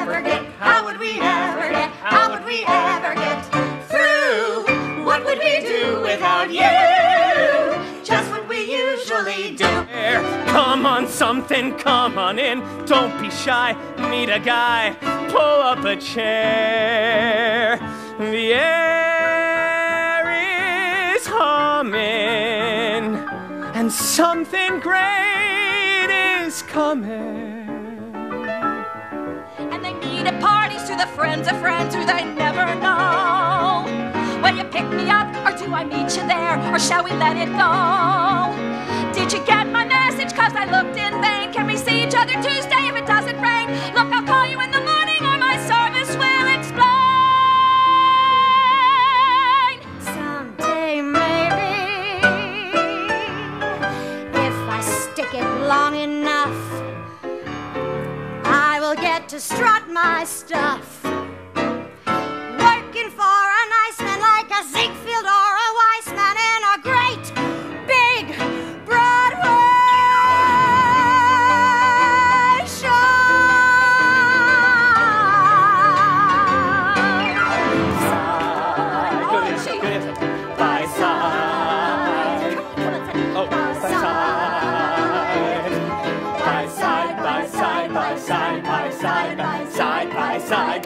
ever get? How would we ever get? How would we ever get through? What would we do without you? Just what we usually do. Come on, something, come on in. Don't be shy, meet a guy, pull up a chair. The air is humming, and something great is coming. The friends of friends who they never know. Will you pick me up, or do I meet you there, or shall we let it go? Did you get my message? Cause I looked in vain. Can we see each other Tuesday if it doesn't rain? Look, I'll call you in the morning, or my service will explain. Someday, maybe, if I stick it long enough, get to strut my stuff. 下来